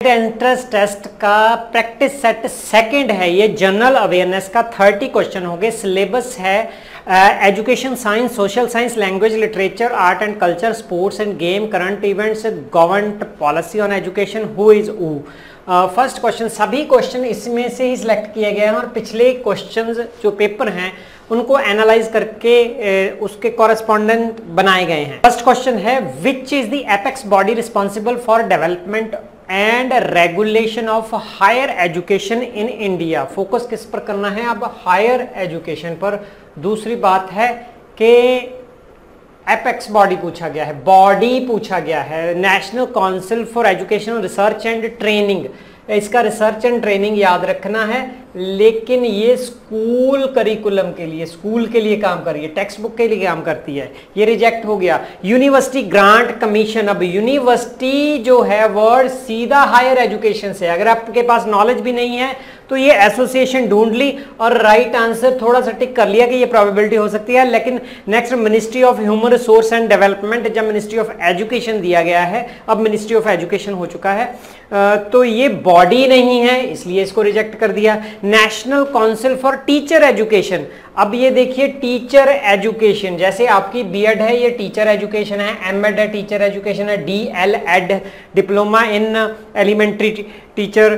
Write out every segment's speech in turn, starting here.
Entrance test का practice set second है। ये जनरल अवेयरनेस का थर्टी क्वेश्चन हो गए। सिलेबस है education science social science language literature art and culture sports and game current events government policy on education who is uh first question सभी question इसमें से ही select किए गए हैं और पिछले क्वेश्चन जो पेपर हैं उनको एनालाइज करके uh, उसके कॉरेस्पॉन्डेंट बनाए गए हैं। फ़र्स्ट क्वेश्चन है which is the apex body responsible for development and regulation of higher education in India focus किस पर करना है? अब हायर एजुकेशन पर दूसरी बात है कि एपेक्स बॉडी पूछा गया है बॉडी पूछा गया है National Council for Educational Research and Training इसका रिसर्च एंड ट्रेनिंग याद रखना है लेकिन ये स्कूल करिकुलम के लिए, स्कूल के लिए काम कर रही है टेक्स्ट बुक के लिए काम करती है। ये रिजेक्ट हो गया। यूनिवर्सिटी ग्रांट कमीशन अब यूनिवर्सिटी जो है वर्ड सीधा हायर एजुकेशन से अगर आपके पास नॉलेज भी नहीं है तो ये एसोसिएशन ढूंढ ली और राइट right आंसर थोड़ा सा टिक कर लिया कि ये प्रोबेबिलिटी हो सकती है। लेकिन next Ministry of Human Resource and Development जब मिनिस्ट्री ऑफ़ एजुकेशन दिया गया है, अब मिनिस्ट्री ऑफ़ एजुकेशन हो चुका है। तो ये बॉडी नहीं है, इसलिए इसको रिजेक्ट कर दिया। National Council for Teacher Education अब ये देखिए टीचर एजुकेशन जैसे आपकी बीएड है, ये टीचर एजुकेशन है एमएड है टीचर एजुकेशन है D L Ed diploma in elementary teacher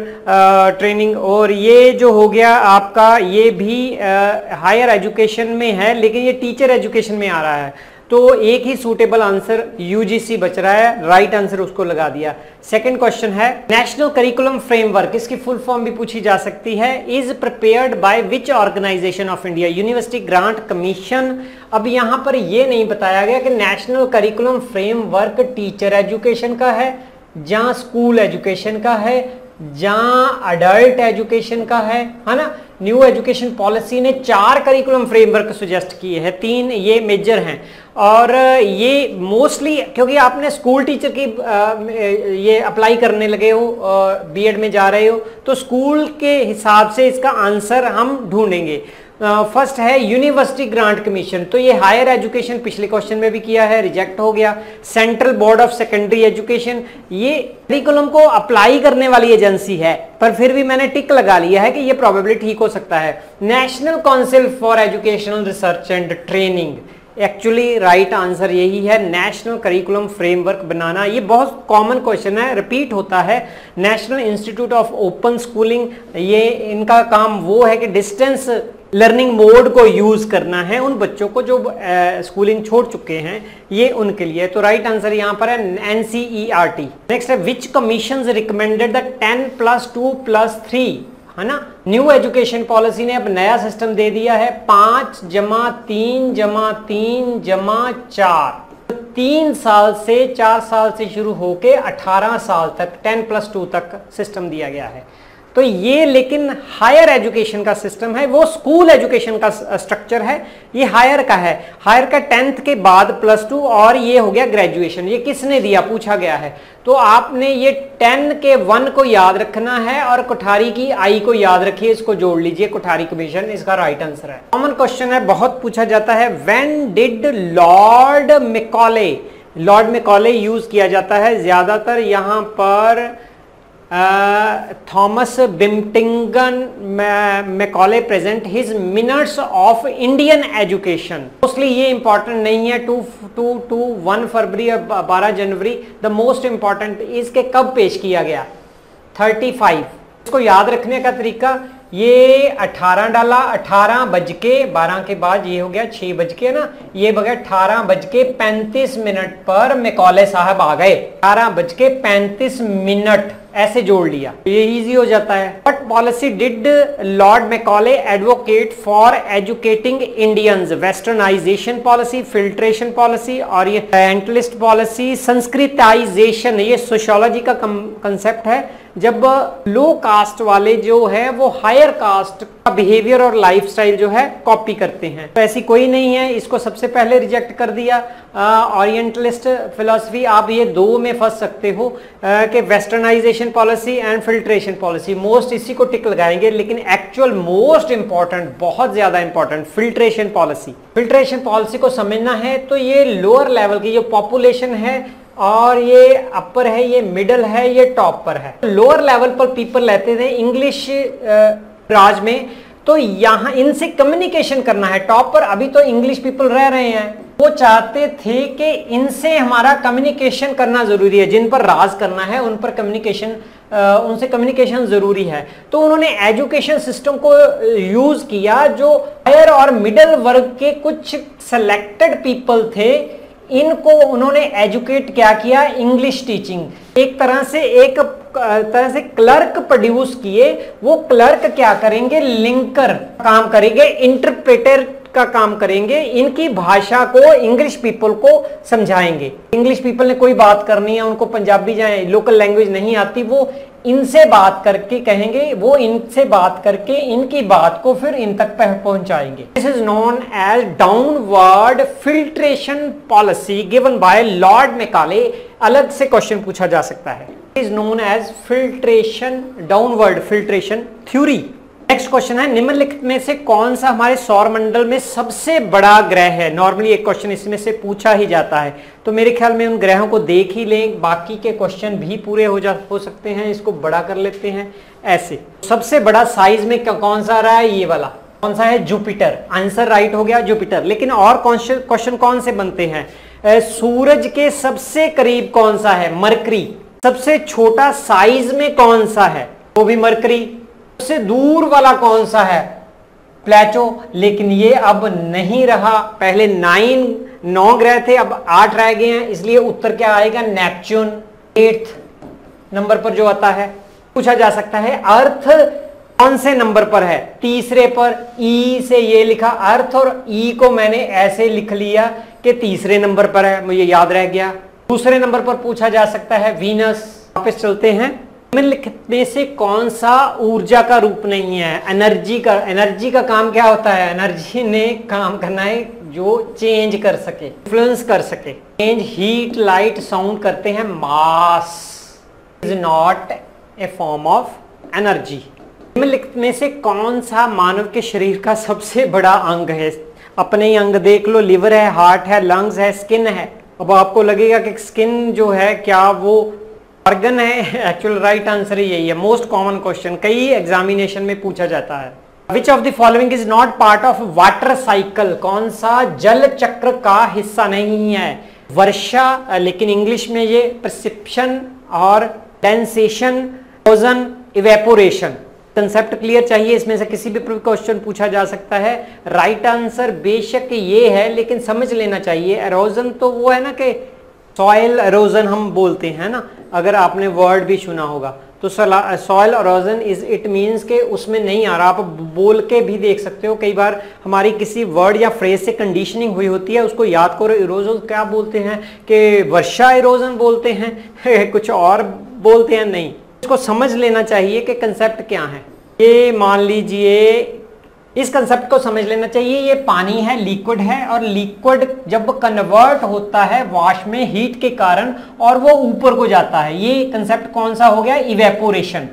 training और ये जो हो गया आपका, ये भी हायर एजुकेशन में है, लेकिन ये टीचर एजुकेशन में आ रहा है। तो एक ही सूटेबल आंसर यूजीसी बच रहा है राइट right आंसर उसको लगा दिया। सेकंड क्वेश्चन है नेशनल करिकुलम फ्रेमवर्क इसकी फुल फॉर्म भी पूछी जा सकती है। Is prepared by which organization of India University Grant Commission अब यहाँ पर यह नहीं बताया गया कि National Curriculum Framework teacher education का है, जहाँ स्कूल एजुकेशन का है, जहाँ अडल्ट एजुकेशन का है है ना? न्यू एजुकेशन पॉलिसी ने चार करिकुलम फ्रेमवर्क सुजेस्ट किए हैं। तीन ये मेजर हैं। और ये मोस्टली क्योंकि आपने स्कूल टीचर की ये अप्लाई करने लगे हो बीएड में जा रहे हो तो स्कूल के हिसाब से इसका आंसर हम ढूंढेंगे। फ़र्स्ट है यूनिवर्सिटी ग्रांट कमीशन तो ये हायर एजुकेशन पिछले क्वेश्चन में भी किया है रिजेक्ट हो गया. Central Board of Secondary Education ये करिकुलम को अप्लाई करने वाली एजेंसी है, पर फिर भी मैंने टिक लगा लिया है कि ये प्रोबेबली ठीक हो सकता है. National Council for Educational Research and Training actually right answer यही है. नेशनल करिकुलम फ्रेमवर्क बनाना. ये बहुत कॉमन क्वेश्चन है रिपीट होता है. National Institute of Open Schooling ये इनका काम वो है कि डिस्टेंस लर्निंग मोड को यूज़ करना है, उन बच्चों को जो स्कूलिंग छोड़ चुके हैं, ये उनके लिए तो राइट आंसर यहाँ पर है एनसीईआरटी नेक्स्ट है which commission recommended the ten plus two plus three है ना? न्यू एजुकेशन पॉलिसी ने अब नया सिस्टम दे दिया है, पाँच जमा तीन जमा तीन जमा चार। तीन साल से चार साल से शुरू होके अठारह साल तक टेन प्लस टू तक सिस्टम दिया गया है। तो ये लेकिन हायर एजुकेशन का सिस्टम है, वो स्कूल एजुकेशन का स्ट्रक्चर है, ये हायर का है। हायर का टेंथ के बाद प्लस टू और ये हो गया ग्रेजुएशन ये किसने दिया, पूछा गया है। तो आपने ये टेन के वन को याद रखना है और कोठारी की आई को याद रखिए, इसको जोड़ लीजिए, कोठारी कमीशन इसका राइट आंसर है। कॉमन क्वेश्चन है, बहुत पूछा जाता है when did Lord Macaulay Lord Macaulay use किया जाता है? ज़्यादातर यहाँ पर Thomas Babington Macaulay present his minutes of Indian education mostly ये इंपॉर्टेंट नहीं है. Two two two one February और बारह जनवरी द मोस्ट इंपॉर्टेंट इसके कब पेश किया गया? थर्टी फाइव इसको याद रखने का तरीका, ये 18 डाला 18 बज के बारह के बाद, ये हो गया छह बज के ना? ये बगैर अठारह बज के पैंतीस मिनट पर मेकॉले साहब आ गए। अठारह बज के पैंतीस मिनट। ऐसे जोड़ लिया। ये इजी हो जाता है। But policy did Lord Macaulay advocate for educating Indians westernisation policy filtration policy और ये एंटलिस्ट पॉलिसी संस्कृताइजेशन ये सोशोलॉजी का कंसेप्ट है। जब लो कास्ट वाले जो है, वो हायर कास्ट का बिहेवियर और लाइफस्टाइल जो है कॉपी करते हैं। तो ऐसी कोई नहीं है। इसको सबसे पहले रिजेक्ट कर दिया। ओरिएंटलिस्ट फिलोसफी आप ये दो में फंस सकते हो कि westernization policy and filtration policy most इसी को टिक लगाएँगे, लेकिन एक्चुअल मोस्ट इंपॉर्टेंट बहुत ज़्यादा important filtration policy filtration policy को समझना है तो ये लोअर लेवल की जो पॉपुलेशन है, और ये अपर है, ये मिडल है, ये टॉप पर है। लोअर लेवल पर पीपल रहते थे इंग्लिश राज में तो यहाँ इनसे कम्युनिकेशन करना है। टॉप पर अभी तो इंग्लिश पीपल रह रहे हैं। वो चाहते थे कि इनसे हमारा कम्युनिकेशन करना ज़रूरी है। जिन पर राज करना है, उन पर कम्युनिकेशन उनसे कम्युनिकेशन ज़रूरी है। तो उन्होंने एजुकेशन सिस्टम को यूज़ किया जो हायर और मिडिल वर्ग के कुछ सेलेक्टेड पीपल थे। इनको उन्होंने एजुकेट क्या किया? इंग्लिश टीचिंग एक तरह से एक तरह से क्लर्क प्रोड्यूस किए, वो क्लर्क क्या करेंगे? लिंकर काम करेंगे इंटरप्रेटर का काम करेंगे, इनकी भाषा को इंग्लिश पीपल को समझाएँगे। इंग्लिश पीपल ने कोई बात करनी है, उनको पंजाबी जाए लोकल लैंग्वेज नहीं आती, वो इनसे बात करके कहेंगे, वो इनसे बात करके इनकी बात को फिर इन तक पहुंचाएँगे। This is known as downward filtration policy given by Lord Macaulay अलग से क्वेश्चन पूछा जा सकता है। Is known as filtration downward filtration theory next question है, निम्नलिखित में से कौन सा हमारे सौर मंडल में सबसे बड़ा ग्रह है? नॉर्मली एक क्वेश्चन इसमें से पूछा ही जाता है। तो मेरे ख्याल में उन ग्रहों को देख ही लें, बाकी के क्वेश्चन भी पूरे हो जा, हो सकते हैं, इसको बड़ा कर लेते हैं, ऐसे। सबसे बड़ा साइज़ में कौन सा रहा है? ये वाला। कौन सा है? जुपिटर आंसर राइट हो गया जुपिटर लेकिन और क्वेश्चन कौन से बनते हैं? सूरज के सबसे करीब कौन सा है? मरकरी सबसे छोटा साइज़ में कौन सा है? वो भी मरकरी सबसे दूर वाला कौन सा है? प्लेचो लेकिन ये अब नहीं रहा। पहले नाइन नौ ग्रह थे, अब आठ रह गए हैं। इसलिए उत्तर क्या आएगा? नेपच्यून एट्थ नंबर पर जो आता है, पूछा जा सकता है अर्थ कौन से नंबर पर है? तीसरे पर ई से ये लिखा अर्थ और ई को मैंने ऐसे लिख लिया कि तीसरे नंबर पर है। मुझे याद रह गया। दूसरे नंबर पर पूछा जा सकता है वीनस। वापस चलते हैं। निम्नलिखित में से कौन सा ऊर्जा का रूप नहीं है? एनर्जी का एनर्जी का काम क्या होता है? एनर्जी ने काम करना है जो चेंज कर सके, इन्फ्लुएंस कर सके। चेंज, हीट, लाइट, साउंड करते हैं mass. Is not a form of energy. निम्नलिखित में से कौन सा मानव के शरीर का सबसे बड़ा अंग है? अपने ही अंग देख लो। लिवर है, हार्ट है, लंग्स है, स्किन है। अब आपको लगेगा कि स्किन जो है, क्या वो ऑर्गन है? एक्चुअल राइट आंसर ही यही है। मोस्ट कॉमन क्वेश्चन कई एग्जामिनेशन में पूछा जाता है। Which of the following is not part of water cycle कौन सा जल चक्र का हिस्सा नहीं है? वर्षा, लेकिन इंग्लिश में ये प्रसिप्शन और condensation ozone evaporation concept clear चाहिए, इसमें से किसी भी क्वेश्चन पूछा जा सकता है। राइट right आंसर बेशक ये है, लेकिन समझ लेना चाहिए। एरोजन तो वो है ना कि सॉयल एरोजन हम बोलते हैं ना, अगर आपने वर्ड भी सुना होगा। तो soil erosion is it means के उसमें नहीं आ रहा। आप बोल के भी देख सकते हो, कई बार हमारी किसी वर्ड या फ्रेज से कंडीशनिंग हुई होती है, उसको याद करो। इरोजन क्या बोलते हैं? कि वर्षा इरोजन बोलते हैं, कुछ और बोलते हैं, नहीं। इसको समझ लेना चाहिए कि कंसेप्ट क्या है। ये मान लीजिए, इस कंसेप्ट को समझ लेना चाहिए, ये पानी है लिक्विड है, और लिक्विड जब कन्वर्ट होता है वाश में हीट के कारण, और वो ऊपर को जाता है, ये कंसेप्ट कौन सा हो गया? इवेपोरेशन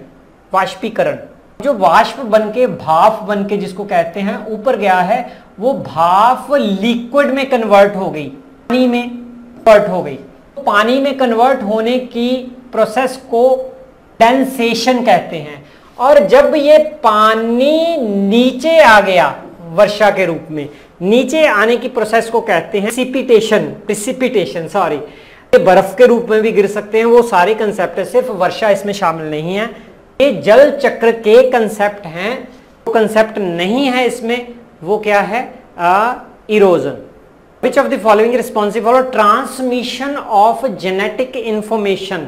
वाष्पीकरण। जो वाष्प बन के भाफ बन के जिसको कहते हैं, ऊपर गया है, वो भाफ लिक्विड में कन्वर्ट हो गई, पानी में कन्वर्ट हो गई। तो पानी में कन्वर्ट होने की प्रोसेस को डेंसेशन कहते हैं। और जब ये पानी नीचे आ गया वर्षा के रूप में, नीचे आने की प्रोसेस को कहते हैं प्रिसिपिटेशन प्रिसिपिटेशन सॉरी ये बर्फ़ के रूप में भी गिर सकते हैं, वो सारे कंसेप्ट सिर्फ़ वर्षा इसमें शामिल नहीं है। ये जल चक्र के कंसेप्ट हैं वो कंसेप्ट नहीं है इसमें, वो क्या है? Erosion which of the following responsible transmission of genetic information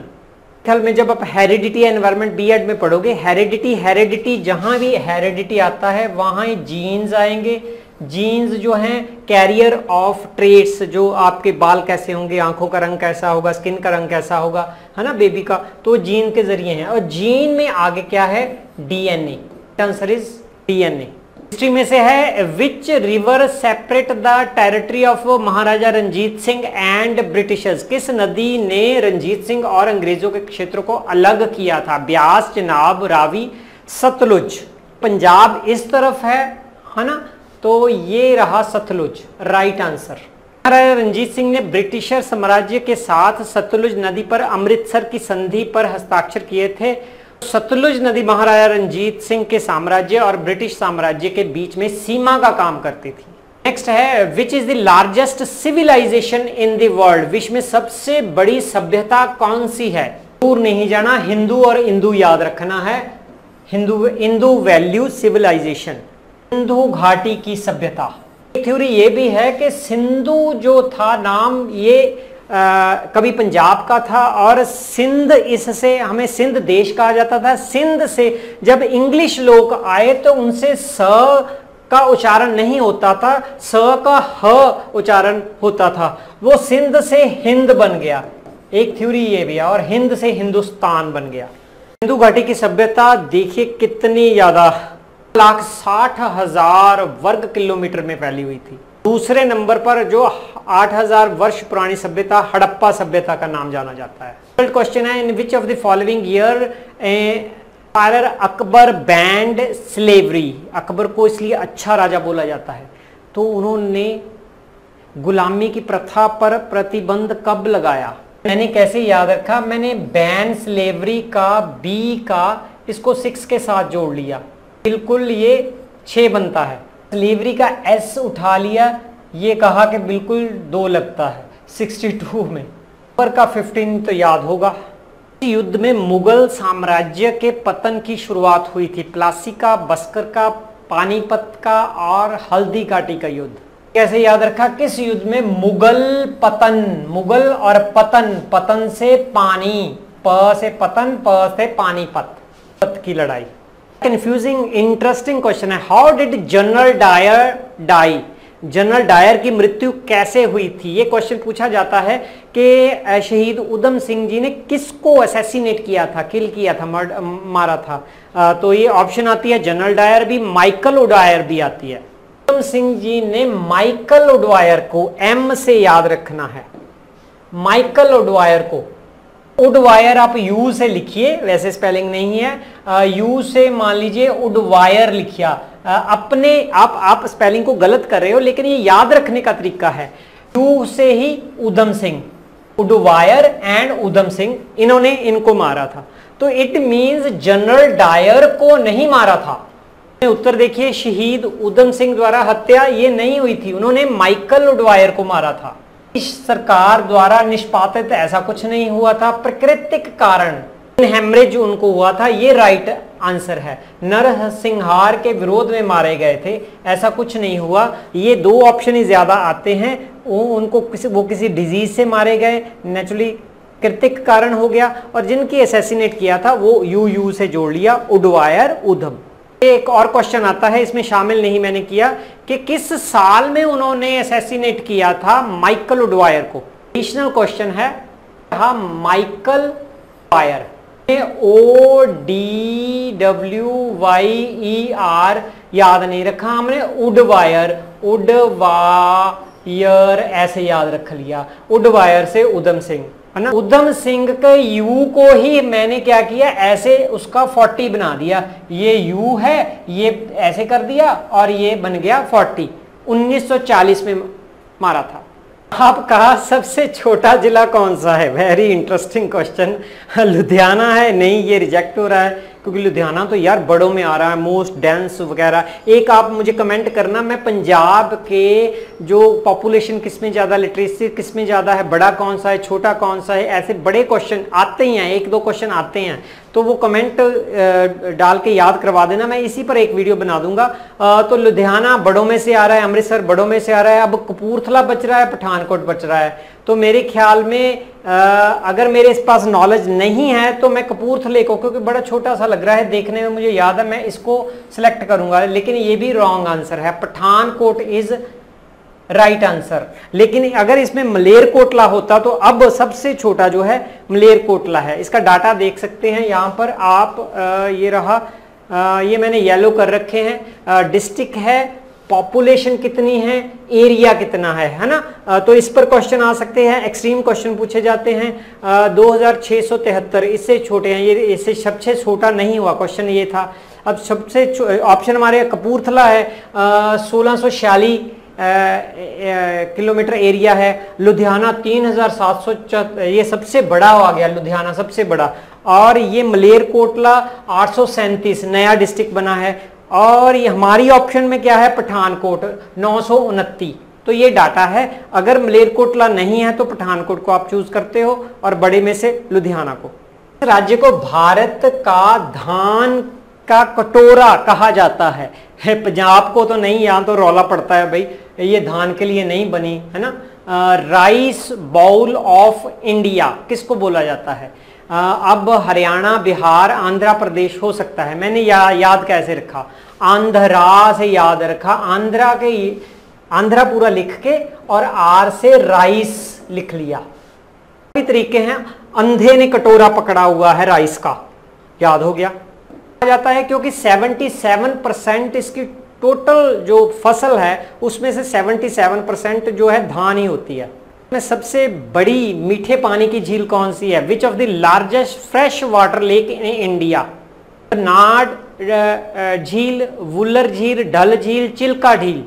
ख्याल में जब आप हेरिडिटी एनवायरमेंट बी एड में पढ़ोगे हेरिडिटी हेरिडिटी जहाँ भी हेरिडिटी आता है, वहाँ जीन्स आएँगे। जीन्स जो हैं कैरियर ऑफ़ ट्रेड्स जो आपके बाल कैसे होंगे, आँखों का रंग कैसा होगा स्किन का रंग कैसा होगा, है ना बेबी का तो जीन के ज़रिए हैं। और जीन में आगे क्या है? DNA answer is DNA history में से है which river separate the territory of Maharaja Ranjit Singh and Britishers किस नदी ने रंजीत सिंह और अंग्रेज़ों के क्षेत्र को अलग किया था? ब्यास, चिनाब, रावी, सतलुज। पंजाब इस तरफ़ है है ना? तो ये रहा सतलुज राइट आंसर महाराजा रंजीत सिंह ने ब्रिटिशर साम्राज्य के साथ सतलुज नदी पर अमृतसर की संधि पर हस्ताक्षर किए थे। सतलुज नदी महाराजा रंजीत सिंह के साम्राज्य और ब्रिटिश साम्राज्य के बीच में सीमा का काम करती थी। नेक्स्ट है which is the largest civilization in the world विश्व में सबसे बड़ी सभ्यता कौन सी है? दूर नहीं जाना, हिंदू और इंदू याद रखना है। Hindu, Indus valley civilization, Sindhu घाटी की सभ्यता। थ्योरी ये भी है कि सिंधु जो था, नाम ये कभी पंजाब का था और सिंध इससे, हमें सिंध देश कहा जाता था। सिंध से जब इंग्लिश लोग आए तो उनसे स का उच्चारण नहीं होता था। स का ह उच्चारण होता था। वो सिंध से हिंद बन गया। एक थ्योरी ये भी है, और हिंद से हिंदुस्तान बन गया। सिंधु घाटी की सभ्यता देखिए कितनी ज़्यादा, लाख साठ हज़ार वर्ग किलोमीटर में फैली हुई थी। दूसरे नंबर पर जो 8000 वर्ष पुरानी सभ्यता, हड़प्पा सभ्यता का नाम जाना जाता है। क्वेश्चन है in which of the following year Akbar banned slavery Akbar को इसलिए अच्छा राजा बोला जाता है। तो उन्होंने गुलामी की प्रथा पर प्रतिबंध कब लगाया? मैंने कैसे याद रखा? मैंने बैन स्लेवरी का बी का, इसको सिक्स के साथ जोड़ लिया। बिल्कुल ये छ बनता है। स्लेवरी का एस उठा लिया, ये कहा कि बिल्कुल दो लगता है 62 में। पर का 15 तो याद होगा। युद्ध में मुगल साम्राज्य के पतन की शुरुआत हुई थी। प्लासी का बस्कर का, पानीपत का और हल्दी घाटी का युद्ध। कैसे याद रखा? किस युद्ध में? मुगल पतन, मुगल और पतन। पतन से पानी, प से पतन, प से पानीपत पत की लड़ाई। कंफ्यूजिंग इंटरेस्टिंग क्वेश्चन है how did general Dyer die general Dyer की मृत्यु कैसे हुई थी? ये क्वेश्चन पूछा जाता है कि शहीद उधम सिंह जी ने किसको असैसिनेट किया था किल किया था मर, मारा था? आ, तो ये ऑप्शन आती है जनरल डायर भी माइकल उडायर भी आती है। उधम सिंह जी ने माइकल उडवायर को एम से याद रखना है। माइकल उडवायर को। उडवायर आप यू से लिखिए, वैसे स्पेलिंग नहीं है यू से मान लीजिए उडवायर लिखिया। अपने आप आप स्पेलिंग को गलत कर रहे हो, लेकिन ये याद रखने का तरीका है। यू से ही उधम सिंह उडवायर एंड उधम सिंह, इन्होंने इनको मारा था। तो इट मींस जनरल डायर को नहीं मारा था। उत्तर देखिए, शहीद उधम सिंह द्वारा हत्या ये नहीं हुई थी, उन्होंने माइकल उडवायर को मारा था। सरकार द्वारा निष्पादित ऐसा कुछ नहीं हुआ था। प्राकृतिक कारण। हेमरेज उनको हुआ था, ये राइट आंसर है। नरसिंहार के विरोध में मारे गए थे। ऐसा कुछ नहीं हुआ। ये दो ऑप्शन ही ज़्यादा आते हैं। वो उनको किसी, वो किसी डिज़ीज़ से मारे गए। नेचुरली कृतिक कारण हो गया। और जिनकी असैसिनेट किया था, वो यू यू से जोड़ लिया। उडवायर उधम एक और क्वेश्चन आता है, इसमें शामिल नहीं मैंने किया कि किस साल में उन्होंने असैसिनेट किया था माइकल उडवायर को? एडिशनल क्वेश्चन है हाँ Michael Dwyer O D W Y E R याद नहीं रखा हमने, उडवायर उडवायर ऐसे याद रख लिया। उडवायर से उधम सिंह। है ना? उधम सिंह के यू को ही मैंने क्या किया? ऐसे उसका 40 बना दिया। ये यू है, ये ऐसे कर दिया और ये बन गया 40 1940 में मारा था। आपका सबसे छोटा जिला कौन सा है? वेरी इंटरेस्टिंग क्वेश्चन लुधियाना है? नहीं, ये रिजेक्ट हो रहा है, क्योंकि लुधियाना तो यार बड़ों में आ रहा है मोस्ट डेंस वगैरह। एक आप मुझे कमेंट करना, मैं पंजाब के जो पॉपुलेशन किसमें ज़्यादा लिटरेसी किसमें ज़्यादा है, बड़ा कौन सा है, छोटा कौन सा है, ऐसे बड़े क्वेश्चन आते ही हैं, एक दो क्वेश्चन आते हैं। तो वो कमेंट डाल के याद करवा देना। मैं इसी पर एक वीडियो बना दूँगा। तो लुधियाना बड़ों में से आ रहा है, अमृतसर बड़ों में से आ रहा है। अब कपूरथला बच रहा है, पठानकोट बच रहा है। तो मेरे ख्याल में अगर मेरे इस पास नॉलेज नहीं है तो मैं कपूरथले को, क्योंकि बड़ा छोटा सा लग रहा है, देखने में मुझे याद है, मैं इसको सिलेक्ट करूँगा। लेकिन ये भी रॉन्ग आंसर है। Pathankot is right answer. लेकिन अगर इसमें मलेर कोटला होता तो अब सबसे छोटा जो है मलेर कोटला है। इसका डाटा देख सकते हैं। यहाँ पर आप ये रहा ये मैंने येलो कर रखे हैं। डिस्ट्रिक्ट है पॉपुलेशन कितनी है एरिया कितना है है ना? तो इस पर क्वेश्चन आ सकते हैं। एक्सट्रीम क्वेश्चन पूछे जाते हैं। दो हज़ार इससे छोटे हैं। ये, इससे सबसे छोटा नहीं हुआ। क्वेश्चन ये था। अब सबसे ऑप्शन हमारे कपूरथला है। सोलह सौ किलोमीटर एरिया है। लुधियाना तीन हज़ार सात सौ ये सबसे बड़ा आ गया, लुधियाना सबसे बड़ा। और ये मलेरकोटला आठ सौ सैंतीस नया डिस्ट्रिक्ट बना है। और ये हमारी ऑप्शन में क्या है? पठानकोट, नौ सौ उनतीस। तो ये डाटा है। अगर मलेरकोटला नहीं है तो पठानकोट को आप चूज़ करते हो और बड़े में से लुधियाना को। राज्य को भारत का धान का कटोरा कहा जाता है, पंजाब को तो नहीं, यहाँ तो रौला पड़ता है भाई। ये धान के लिए नहीं बनी है ना? राइस बाउल ऑफ़ इंडिया किसको बोला जाता है? आ, अब हरियाणा बिहार आंध्र प्रदेश हो सकता है। मैंने या, याद कैसे रखा? आंध्रा से याद रखा। आंध्रा के आंध्रा पूरा लिख के और आर से राइस लिख लिया। कई तरीके हैं। अंधे ने कटोरा पकड़ा हुआ है राइस का। याद हो गया? जाता है क्योंकि 77 परसेंट इसकी टोटल जो फ़सल है, उसमें से 77 परसेंट जो है धान ही होती है। में सबसे बड़ी मीठे पानी की झील कौन सी है? Which of the largest fresh water lake in India नाड झील, वुलर झील, ढल झील, चिल्का झील।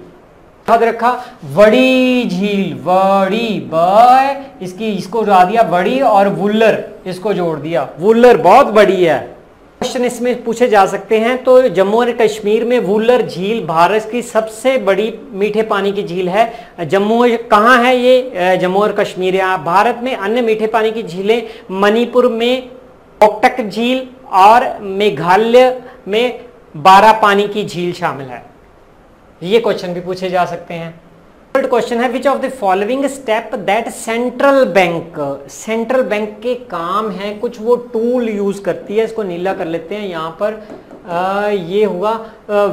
याद रखा बड़ी झील बड़ी बय, इसकी, इसको जोड़ दिया बड़ी और वुलर, इसको जोड़ दिया। वुलर बहुत बड़ी है। क्वेश्चन इसमें पूछे जा सकते हैं। तो जम्मू और कश्मीर में वुलर झील भारत की सबसे बड़ी मीठे पानी की झील है। जम्मू कहाँ है ये? जम्मू और कश्मीर यहाँ भारत में अन्य मीठे पानी की झीलें मणिपुर में ओक्टक झील और मेघालय में बारा पानी की झील शामिल है। ये क्वेश्चन भी पूछे जा सकते हैं। क्वेश्चन है which of the following step that central bank central bank के काम है कुछ वो टूल यूज़ करती है इसको नीला कर लेते हैं यहाँ पर आ, ये हुआ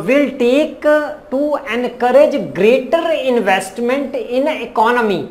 will take to encourage greater investment in economy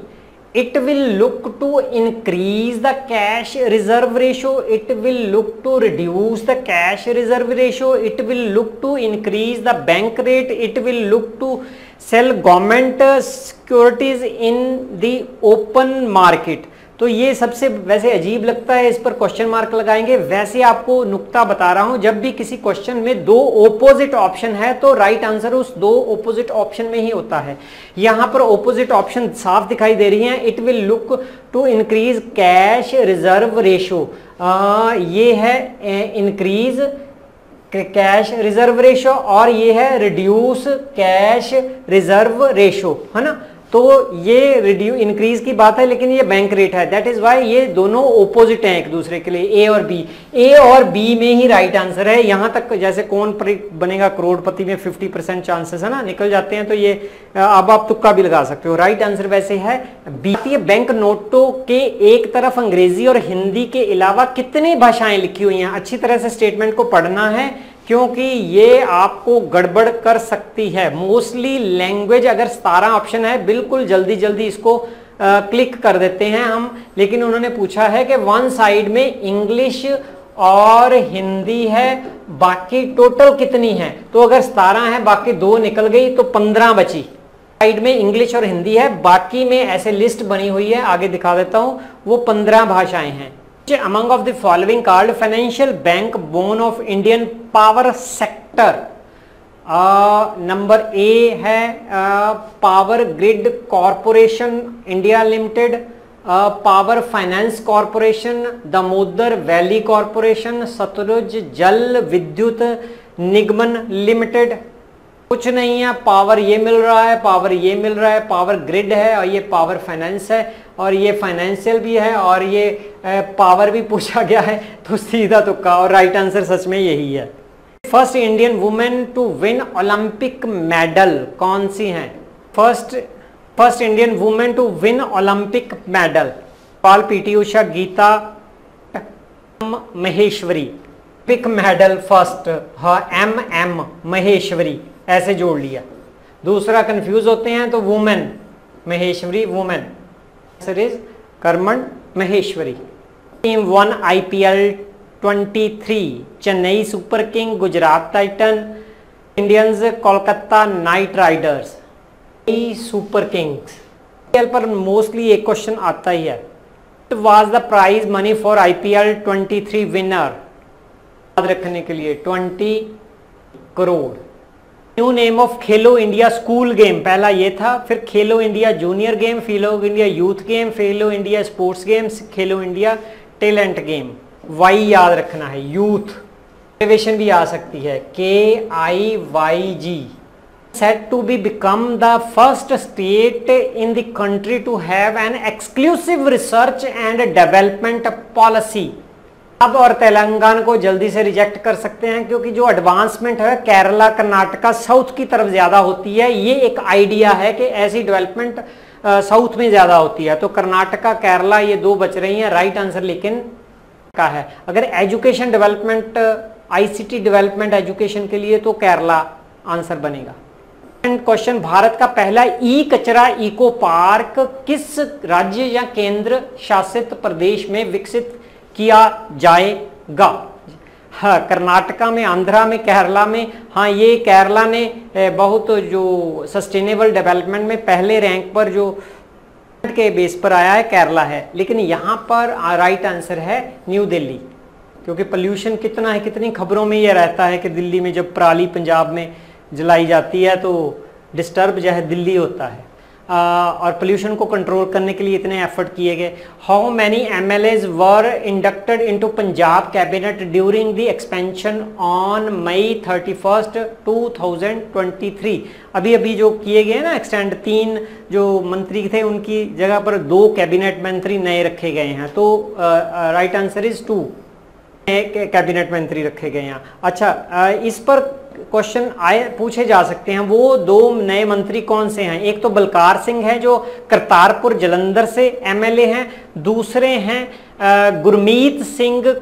it will look to increase the cash reserve ratio it will look to reduce the cash reserve ratio it will look to increase the bank rate it will look to sell government securities in the open market तो ये सबसे वैसे अजीब लगता है, इस पर question mark लगाएँगे। वैसे आपको नुक्ता बता रहा हूँ, जब भी किसी क्वेश्चन में दो ओपोजिट ऑप्शन है तो राइट right आंसर उस दो ओपोजिट ऑप्शन में ही होता है। यहाँ पर ओपोजिट ऑप्शन साफ़ दिखाई दे रही है। It will look to increase cash reserve ratio ये है इंक्रीज कैश रिज़र्व रेशो और ये है रिड्यूस कैश रिज़र्व रेशो है ना? तो ये रिड्यू इंक्रीज की बात है, लेकिन ये बैंक रेट है। दैट इज़ वाई ये दोनों ओपोजिट हैं एक दूसरे के लिए ए और बी ए और बी में ही राइट आंसर है। यहाँ तक जैसे कौन बनेगा करोड़पति में 50 परसेंट चांसेस है ना, निकल जाते हैं तो ये अब आप तुक्का भी लगा सकते हो। राइट आंसर वैसे है भारतीय बैंक नोटों के एक तरफ़ अंग्रेज़ी और हिंदी के अलावा कितनी भाषाएँ लिखी हुई हैं? अच्छी तरह से स्टेटमेंट को पढ़ना है। क्योंकि ये आपको गड़बड़ कर सकती है। मोस्टली लैंग्वेज अगर सतारह ऑप्शन है, बिल्कुल जल्दी जल्दी इसको क्लिक कर देते हैं हम। लेकिन उन्होंने पूछा है कि वन साइड में इंग्लिश और हिंदी है, बाकी टोटल कितनी है? तो अगर सतारह है, बाकी दो निकल गई तो पंद्रह बची। साइड में इंग्लिश और हिंदी है, बाकी में ऐसे लिस्ट बनी हुई है, आगे दिखा देता हूँ, वो पंद्रह भाषाएँ हैं। Among of the following called financial backbone of Indian power sector. Number uh, A है power grid corporation India limited power finance corporation Damodar valley corporation Satluj Jal Vidyut Nigam limited कुछ नहीं है पावर ये मिल रहा है power ये मिल रहा है पावर ग्रिड है और ये पावर फाइनेंस है और ये फाइनेंशियल भी है और ये पावर भी पूछा गया है तो सीधा तुक्का और राइट आंसर सच में यही है। First Indian women to win Olympic medal कौन सी हैं? First first Indian women to win Olympic medal Pal PT Usha Geeta Maheshwari pick medal first हाँ एम एम महेश्वरी ऐसे जोड़ लिया। दूसरा कंफ्यूज होते हैं तो women Maheshwari women is Karnam Maheshwari. Team won IPL 23 Chennai super king, Gujarat titan, Indians, Kolkata knight riders. Super kings. IPL पर mostly एक क्वेश्चन आता ही है। Was the prize money for IPL 23 winner याद रखने के लिए 20 crore new name of Khelo India school game पहला ये था, फिर Khelo India junior game Khelo India youth game Khelo India sports games Khelo India talent game Y याद रखना है यूथ एलिवेशन भी आ सकती है के आई वाई जी set to be become the first state in the country to have an exclusive research and development policy अब और तेलंगाना को जल्दी से रिजेक्ट कर सकते हैं, क्योंकि जो एडवांसमेंट है केरला कर्नाटका साउथ की तरफ़ ज़्यादा होती है। ये एक आइडिया है कि ऐसी डेवलपमेंट साउथ में ज़्यादा होती है। तो कर्नाटका केरला ये दो बच रही हैं राइट आंसर लेकिन का है। अगर education development ICT development education के लिए तो केरला आंसर बनेगा। क्वेश्चन भारत का पहला ई कचरा इको पार्क किस राज्य या केंद्र शासित प्रदेश में विकसित किया जाएगा। हाँ कर्नाटका में, आंध्रा में, केरला में हाँ ये केरला ने बहुत जो सस्टेनेबल डेवलपमेंट में पहले रैंक पर जो के बेस पर आया है, केरला है। लेकिन यहाँ पर राइट आंसर है न्यू दिल्ली क्योंकि पोल्यूशन कितना है, कितनी खबरों में ये रहता है कि दिल्ली में जब पराली पंजाब में जलाई जाती है तो डिस्टर्ब जो है दिल्ली होता है। और पोल्यूशन को कंट्रोल करने के लिए इतने एफर्ट किए गए। How many M L As were inducted into Punjab cabinet during the expansion on May thirty first two thousand twenty three अभी अभी जो किए गए ना एक्सटेंड तीन जो मंत्री थे, उनकी जगह पर दो कैबिनेट मंत्री नए रखे गए हैं। तो right answer is two cabinet मंत्री रखे गए हैं। अच्छा इस पर क्वेश्चन आए, पूछे जा सकते हैं। वो दो नए मंत्री कौन से हैं? एक तो बलकार सिंह है, जो करतारपुर जलंधर से एमएलए हैं। दूसरे हैं Gurmeet Singh,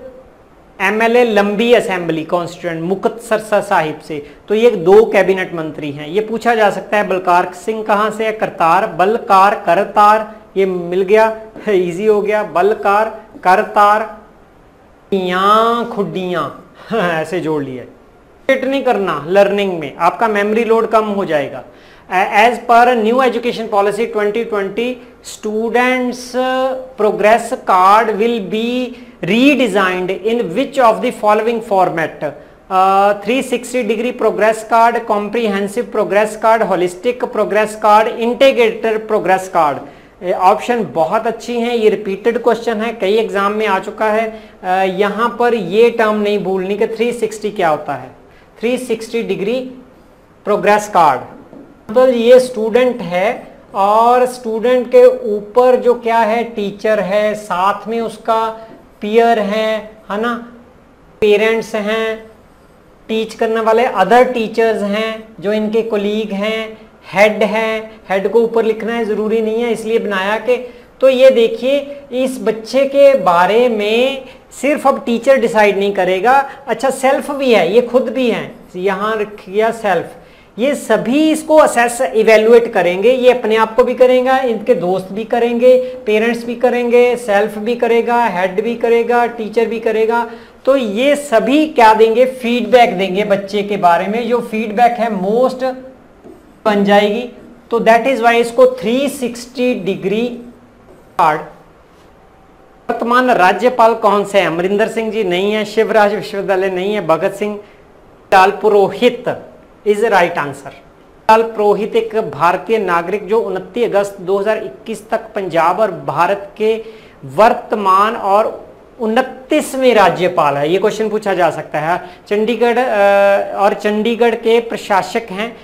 MLA Lambi assembly constituent Muktsar Sahib से। तो ये दो कैबिनेट मंत्री हैं। ये पूछा जा सकता है, बलकार सिंह कहाँ से है? करतार, बलकार, करतार, ये मिल गया इजी हो गया। बलकार, करतार, खुडियाँ, ऐसे जोड़ लिया नहीं करना लर्निंग में। आपका मेमोरी लोड कम हो जाएगा। एज पर new education policy 2020 students progress card will be redesigned in which of the following format 360 degree progress card comprehensive progress card holistic progress card integrator progress card option बहुत अच्छी हैं, ये repeated question है, कई exam में आ चुका है। यहाँ पर ये टर्म नहीं भूलनी कि 360 क्या होता है। 360 डिग्री प्रोग्रेस कार्ड तो ये स्टूडेंट है और स्टूडेंट के ऊपर जो क्या है टीचर है, साथ में उसका पियर है है ना? पेरेंट्स हैं टीच करने वाले अदर टीचर्स हैं, जो इनके कोलीग हैं हेड है। हेड को ऊपर लिखना है, ज़रूरी नहीं है, इसलिए बनाया कि तो ये देखिए, इस बच्चे के बारे में सिर्फ़ अब टीचर डिसाइड नहीं करेगा। अच्छा सेल्फ भी है, ये खुद भी है। यहाँ रखिया सेल्फ ये सभी इसको असेस इवेलुएट करेंगे। ये अपने आप को भी करेगा, इनके दोस्त भी करेंगे पेरेंट्स भी करेंगे सेल्फ भी करेगा हेड भी करेगा टीचर भी करेगा। तो ये सभी क्या देंगे? फीडबैक देंगे बच्चे के बारे में। जो फीडबैक है मोस्ट बन जाएगी। तो दैट इज़ वाई इसको 360 डिग्री कार्ड वर्तमान राज्यपाल कौन से हैं? अमरिंदर सिंह जी नहीं है, शिवराज विश्वविद्यालय नहीं है, Bhagat Singh, Lal Purohit is right answer Lal Purohit एक भारतीय नागरिक जो 29 अगस्त 2021 तक पंजाब और भारत के वर्तमान और उनतीसवें राज्यपाल है। ये क्वेश्चन पूछा जा सकता है। चंडीगढ़ और चंडीगढ़ के प्रशासक हैं।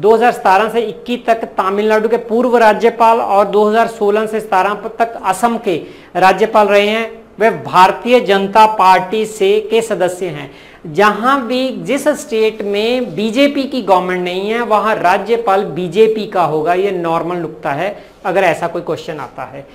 2017 से 21 तक तमिलनाडु के पूर्व राज्यपाल और 2016 से 17 तक असम के राज्यपाल रहे हैं। वे भारतीय जनता पार्टी से के सदस्य हैं। जहाँ भी जिस स्टेट में बीजेपी की गवर्नमेंट नहीं है, वहाँ राज्यपाल बीजेपी का होगा। ये नॉर्मल नुकता है, अगर ऐसा कोई क्वेश्चन आता है।